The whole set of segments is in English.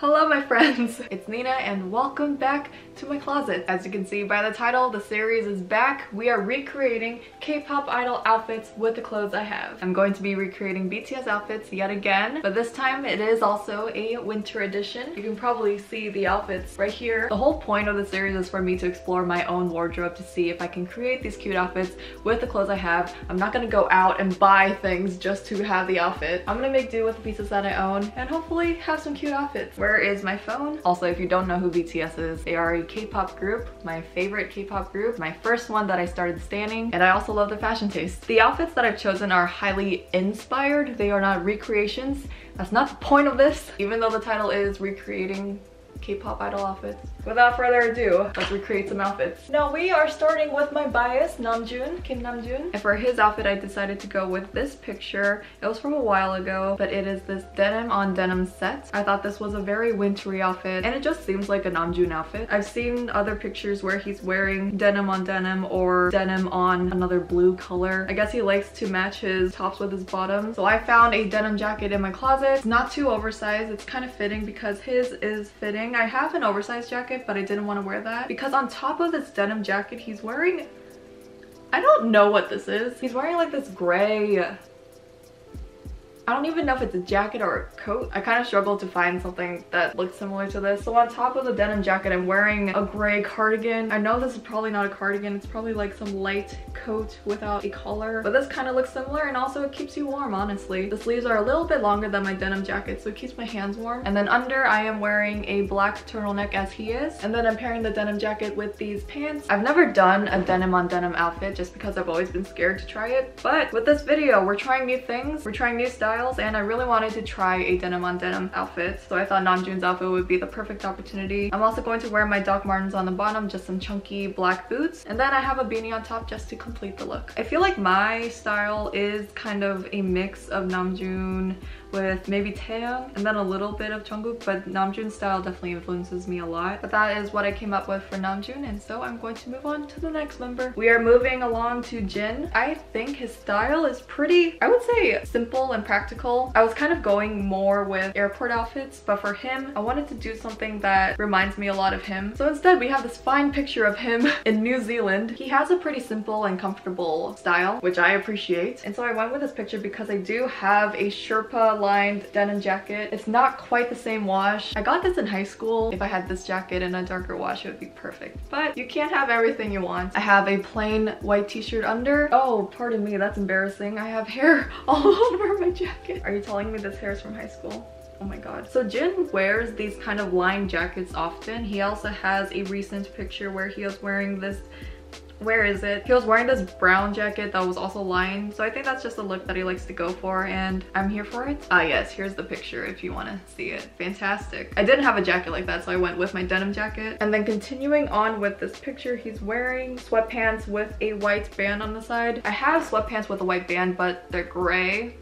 Hello my friends, it's Nina and welcome back to my closet. As you can see by the title, the series is back. We are recreating K-pop idol outfits with the clothes I have. I'm going to be recreating BTS outfits yet again, but this time it is also a winter edition. You can probably see the outfits right here. The whole point of the series is for me to explore my own wardrobe to see if I can create these cute outfits with the clothes I have. I'm not gonna go out and buy things just to have the outfit. I'm gonna make do with the pieces that I own and hopefully have some cute outfits. Where is my phone? Also, if you don't know who BTS is, they are a K-pop group, my favorite K-pop group, my first one that I started standing, and I also love their fashion taste. The outfits that I've chosen are highly inspired. They are not recreations. That's not the point of this, even though the title is recreating K-pop idol outfits. Without further ado, let's recreate some outfits. Now we are starting with my bias, Namjoon, Kim Namjoon. And for his outfit, I decided to go with this picture. It was from a while ago, but it is this denim on denim set. I thought this was a very wintry outfit, and it just seems like a Namjoon outfit. I've seen other pictures where he's wearing denim on denim or denim on another blue color. I guess he likes to match his tops with his bottoms. So I found a denim jacket in my closet. It's not too oversized. It's kind of fitting because his is fitting. I have an oversized jacket jacket, but I didn't want to wear that because on top of this denim jacket, he's wearing I don't know what this is. He's wearing like this gray I don't even know if it's a jacket or a coat. I kind of struggled to find something that looked similar to this. So on top of the denim jacket, I'm wearing a gray cardigan. I know this is probably not a cardigan. It's probably like some light coat without a collar. But this kind of looks similar and also it keeps you warm, honestly. The sleeves are a little bit longer than my denim jacket, so it keeps my hands warm. And then under, I am wearing a black turtleneck as he is. And then I'm pairing the denim jacket with these pants. I've never done a denim on denim outfit just because I've always been scared to try it. But with this video, we're trying new things. We're trying new styles styles and I really wanted to try a denim on denim outfit. So I thought Namjoon's outfit would be the perfect opportunity. I'm also going to wear my Doc Martens on the bottom, just some chunky black boots. And then I have a beanie on top just to complete the look. I feel like my style is kind of a mix of Namjoon with maybe Taehyung and then a little bit of Jungkook, but Namjoon's style definitely influences me a lot. But that is what I came up with for Namjoon, and so I'm going to move on to the next member. We are moving along to Jin. I think his style is pretty, I would say simple and practical. I was kind of going more with airport outfits, but for him, I wanted to do something that reminds me a lot of him. So instead, we have this fine picture of him in New Zealand. He has a pretty simple and comfortable style, which I appreciate. And so I went with this picture because I do have a Sherpa lined denim jacket. It's not quite the same wash. I got this in high school. If I had this jacket in a darker wash, it would be perfect. But you can't have everything you want. I have a plain white t-shirt under. Oh, pardon me, that's embarrassing. I have hair all over my jacket. Are you telling me this hair is from high school? Oh my god. So Jin wears these kind of lined jackets often. He also has a recent picture where he was wearing this where is it? He was wearing this brown jacket that was also lined. So I think that's just a look that he likes to go for and I'm here for it. Ah yes, here's the picture if you want to see it. Fantastic. I didn't have a jacket like that so I went with my denim jacket. And then continuing on with this picture, he's wearing sweatpants with a white band on the side. I have sweatpants with a white band but they're gray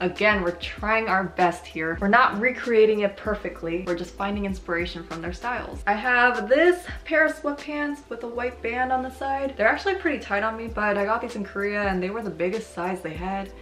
Again, we're trying our best here. We're not recreating it perfectly. We're just finding inspiration from their styles. I have this pair of sweatpants with a white band on the side. They're actually pretty tight on me, but I got these in Korea and they were the biggest size they had.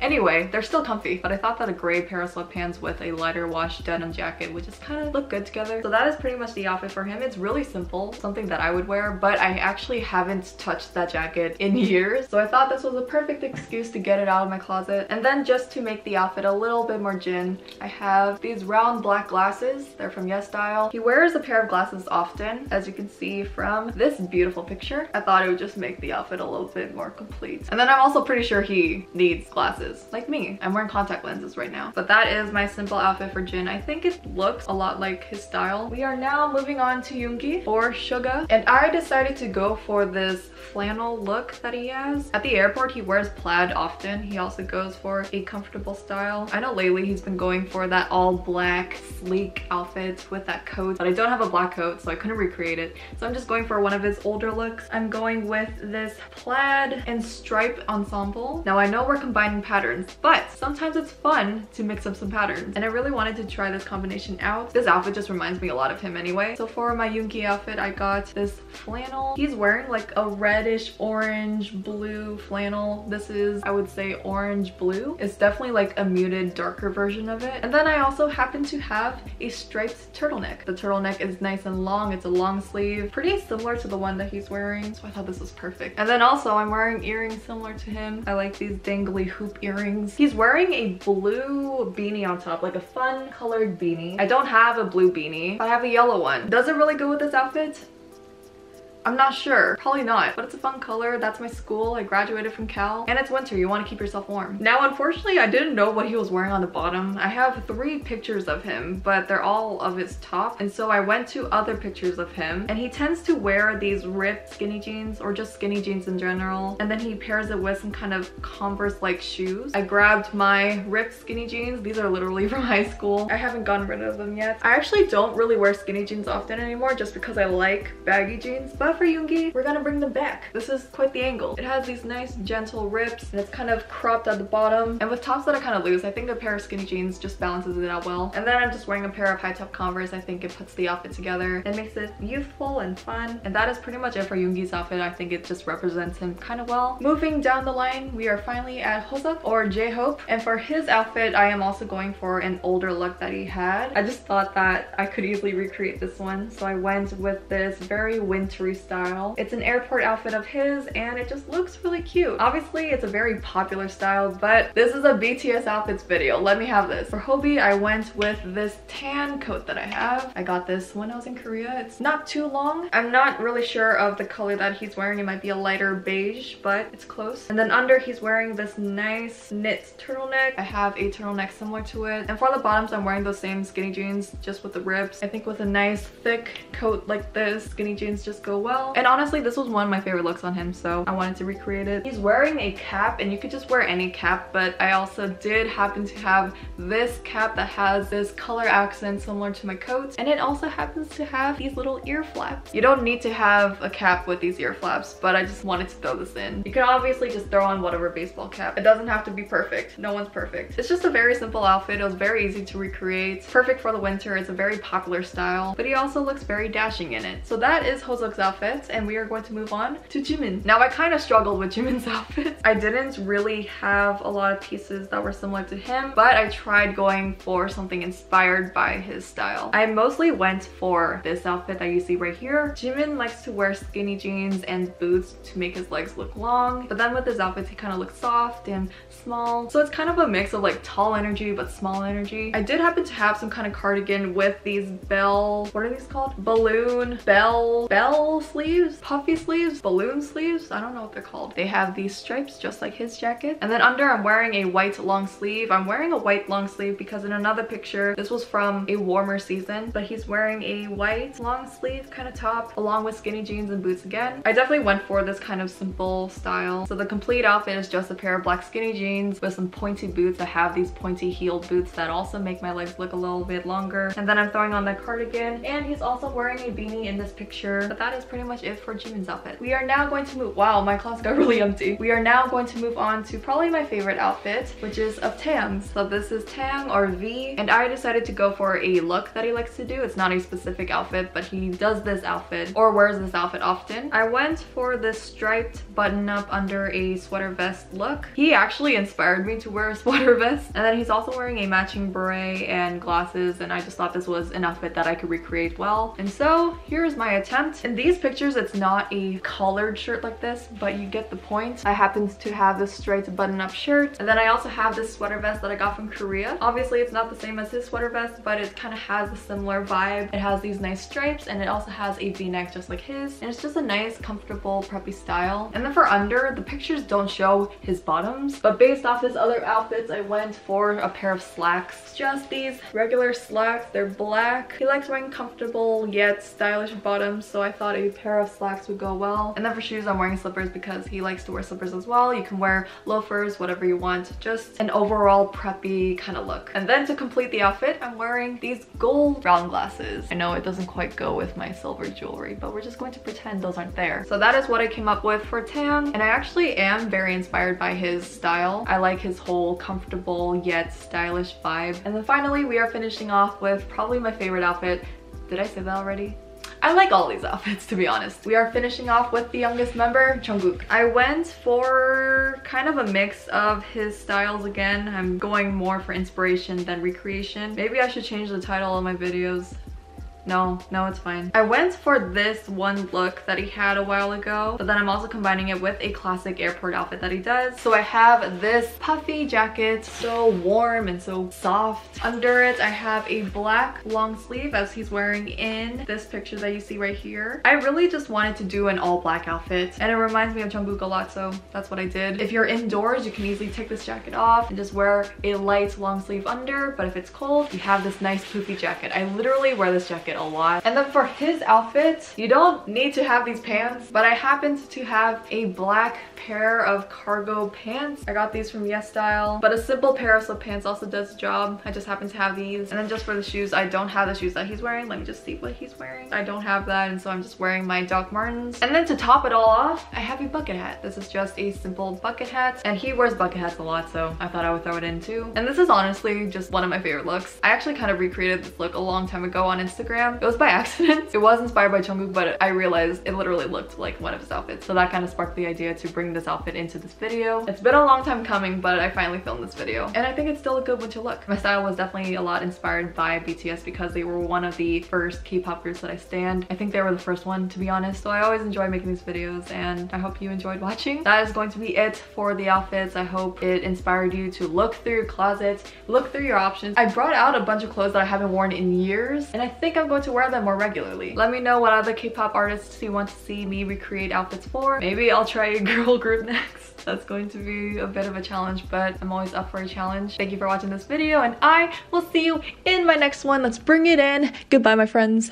Anyway, they're still comfy, but I thought that a gray pair of sweatpants with a lighter wash denim jacket would just kind of look good together. So that is pretty much the outfit for him. It's really simple, something that I would wear, but I actually haven't touched that jacket in years. So I thought this was a perfect excuse to get it out of my closet. And then just to make the outfit a little bit more Jin, I have these round black glasses. They're from Yes Style. He wears a pair of glasses often, as you can see from this beautiful picture. I thought it would just make the outfit a little bit more complete. And then I'm also pretty sure he needs glasses glasses, like me. I'm wearing contact lenses right now. But that is my simple outfit for Jin. I think it looks a lot like his style. We are now moving on to Yoongi or Suga. And I decided to go for this flannel look that he has. At the airport, he wears plaid often. He also goes for a comfortable style. I know lately he's been going for that all black, sleek outfit with that coat, but I don't have a black coat, so I couldn't recreate it. So I'm just going for one of his older looks. I'm going with this plaid and stripe ensemble. Now I know we're combining patterns patterns, but sometimes it's fun to mix up some patterns. And I really wanted to try this combination out. This outfit just reminds me a lot of him anyway. So for my Yoongi outfit, I got this flannel. He's wearing like a reddish orange blue flannel. This is, I would say orange blue. It's definitely like a muted darker version of it. And then I also happen to have a striped turtleneck. The turtleneck is nice and long. It's a long sleeve, pretty similar to the one that he's wearing. So I thought this was perfect. And then also I'm wearing earrings similar to him. I like these dangly hoop earrings. He's wearing a blue beanie on top, like a fun colored beanie. I don't have a blue beanie. I have a yellow one. Does it really go with this outfit? I'm not sure. Probably not, but it's a fun color. That's my school. I graduated from Cal and it's winter. You want to keep yourself warm. Now, unfortunately, I didn't know what he was wearing on the bottom. I have three pictures of him, but they're all of his top. And so I went to other pictures of him and he tends to wear these ripped skinny jeans or just skinny jeans in general. And then he pairs it with some kind of Converse-like shoes. I grabbed my ripped skinny jeans. These are literally from high school. I haven't gotten rid of them yet. I actually don't really wear skinny jeans often anymore just because I like baggy jeans, but for Yoongi, we're gonna bring them back. This is quite the angle. It has these nice gentle rips and it's kind of cropped at the bottom. And with tops that are kind of loose, I think a pair of skinny jeans just balances it out well. And then I'm just wearing a pair of high top Converse. I think it puts the outfit together and makes it youthful and fun. And that is pretty much it for Yoongi's outfit. I think it just represents him kind of well. Moving down the line, we are finally at Hoseok or J-Hope. And for his outfit, I am also going for an older look that he had. I just thought that I could easily recreate this one. So I went with this very wintry style. It's an airport outfit of his and it just looks really cute. Obviously, it's a very popular style, but this is a BTS outfits video. Let me have this. For Hobi, I went with this tan coat that I have. I got this when I was in Korea. It's not too long. I'm not really sure of the color that he's wearing. It might be a lighter beige, but it's close. And then under, he's wearing this nice knit turtleneck. I have a turtleneck similar to it. And for the bottoms, I'm wearing those same skinny jeans, just with the rips. I think with a nice thick coat like this, skinny jeans just go well. And honestly, this was one of my favorite looks on him, so I wanted to recreate it. He's wearing a cap, and you could just wear any cap, but I also did happen to have this cap that has this color accent similar to my coat, and it also happens to have these little ear flaps. You don't need to have a cap with these ear flaps, but I just wanted to throw this in. You can obviously just throw on whatever baseball cap. It doesn't have to be perfect. No one's perfect. It's just a very simple outfit. It was very easy to recreate. Perfect for the winter. It's a very popular style, but he also looks very dashing in it. So that is Hoseok's outfit, and we are going to move on to Jimin. Now I kind of struggled with Jimin's outfit. I didn't really have a lot of pieces that were similar to him, but I tried going for something inspired by his style. I mostly went for this outfit that you see right here. Jimin likes to wear skinny jeans and boots to make his legs look long, but then with his outfits, he kind of looks soft and small. So it's kind of a mix of like tall energy, but small energy. I did happen to have some kind of cardigan with these bell, what are these called? Balloon, bell, bell sleeves, puffy sleeves, balloon sleeves. I don't know what they're called. They have these stripes just like his jacket. And then under I'm wearing a white long sleeve. I'm wearing a white long sleeve because in another picture, this was from a warmer season, but he's wearing a white long sleeve kind of top along with skinny jeans and boots again. I definitely went for this kind of simple style. So the complete outfit is just a pair of black skinny jeans with some pointy boots. I have these pointy heeled boots that also make my legs look a little bit longer. And then I'm throwing on the cardigan and he's also wearing a beanie in this picture. But that is pretty much it for Jimin's outfit. We are now going to move, wow, my closet got really empty. We are now going to move on to probably my favorite outfit, which is of Taehyung's. So this is Taeyang or V, and I decided to go for a look that he likes to do. It's not a specific outfit, but he does this outfit or wears this outfit often. I went for this striped button up under a sweater vest look. He actually inspired me to wear a sweater vest. And then he's also wearing a matching beret and glasses, and I just thought this was an outfit that I could recreate well. And so here's my attempt. In these pictures, it's not a collared shirt like this, but you get the point. I happen to have this straight button-up shirt. And then I also have this sweater vest that I got from Korea. Obviously, it's not the same as his sweater vest, but it kind of has a similar vibe. It has these nice stripes, and it also has a v-neck just like his. And it's just a nice, comfortable, preppy style. And then for under, the pictures don't show his bottoms, but based off his other outfits, I went for a pair of slacks. Just these regular slacks. They're black. He likes wearing comfortable yet stylish bottoms, so I thought a pair of slacks would go well. And then for shoes, I'm wearing slippers because he likes to wear slippers as well. You can wear loafers, whatever you want. Just an overall preppy kind of look. And then to complete the outfit, I'm wearing these gold round glasses. I know it doesn't quite go with my silver jewelry, but we're just going to pretend those aren't there. So that is what I came up with for Tan. And I actually am very inspired by his style. I like his whole comfortable yet stylish vibe. And then finally, we are finishing off with probably my favorite outfit. Did I say that already? I like all these outfits to be honest. We are finishing off with the youngest member, Jungkook. I went for kind of a mix of his styles again. I'm going more for inspiration than recreation. Maybe I should change the title of my videos. No, no, it's fine. I went for this one look that he had a while ago, but then I'm also combining it with a classic airport outfit that he does. So I have this puffy jacket, so warm and so soft. Under it, I have a black long sleeve as he's wearing in this picture that you see right here. I really just wanted to do an all black outfit and it reminds me of Jungkook a lot, so that's what I did. If you're indoors, you can easily take this jacket off and just wear a light long sleeve under, but if it's cold, you have this nice poofy jacket. I literally wear this jacket a lot. And then for his outfit, you don't need to have these pants, but I happened to have a black pair of cargo pants. I got these from Yes Style, but a simple pair of slip pants also does the job. I just happen to have these. And then just for the shoes, I don't have the shoes that he's wearing. Let me just see what he's wearing. I don't have that, and so I'm just wearing my Doc Martens. And then to top it all off, I have a bucket hat. This is just a simple bucket hat, and he wears bucket hats a lot, so I thought I would throw it in too. And this is honestly just one of my favorite looks. I actually kind of recreated this look a long time ago on Instagram it was by accident. It was inspired by Jungkook, but I realized it literally looked like one of his outfits. So that kind of sparked the idea to bring this outfit into this video. It's been a long time coming, but I finally filmed this video. And I think it's still a good winter look. My style was definitely a lot inspired by BTS because they were one of the first K-pop groups that I stand. I think they were the first one, to be honest. So I always enjoy making these videos and I hope you enjoyed watching. That is going to be it for the outfits. I hope it inspired you to look through your closet, look through your options. I brought out a bunch of clothes that I haven't worn in years and I think I'm going to wear them more regularly. Let me know what other K-pop artists you want to see me recreate outfits for. Maybe I'll try a girl group next. That's going to be a bit of a challenge, but I'm always up for a challenge. Thank you for watching this video and I will see you in my next one. Let's bring it in. Goodbye, my friends.